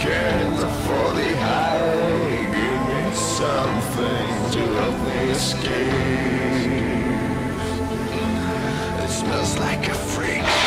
weekend for the high. Give me something to help me escape. It smells like a freak.